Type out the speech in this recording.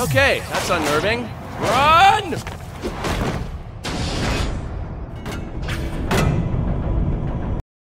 Okay, that's unnerving. Run!